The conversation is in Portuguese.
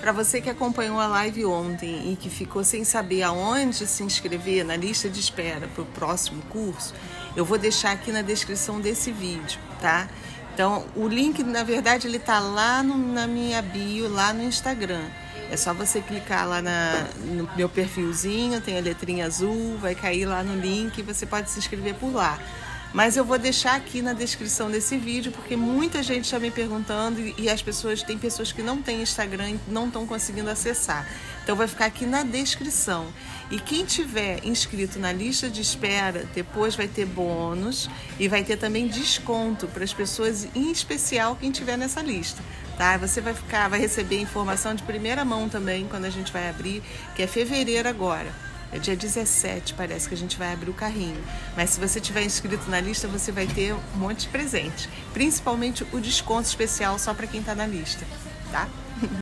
Para você que acompanhou a live ontem e que ficou sem saber aonde se inscrever na lista de espera para o próximo curso, eu vou deixar aqui na descrição desse vídeo, tá? Então, o link, na verdade, ele está lá no, na minha bio, lá no Instagram. É só você clicar lá na, no meu perfilzinho, tem a letrinha azul, vai cair lá no link e você pode se inscrever por lá. Mas eu vou deixar aqui na descrição desse vídeo, porque muita gente está me perguntando e as pessoas, tem pessoas que não têm Instagram e não estão conseguindo acessar. Então vai ficar aqui na descrição. E quem tiver inscrito na lista de espera, depois vai ter bônus e vai ter também desconto para as pessoas, em especial quem tiver nessa lista. Tá? Você vai ficar, vai receber informação de primeira mão também quando a gente vai abrir, que é fevereiro agora. É dia 17, parece que a gente vai abrir o carrinho. Mas se você tiver inscrito na lista, você vai ter um monte de presente. Principalmente o desconto especial só para quem está na lista, tá?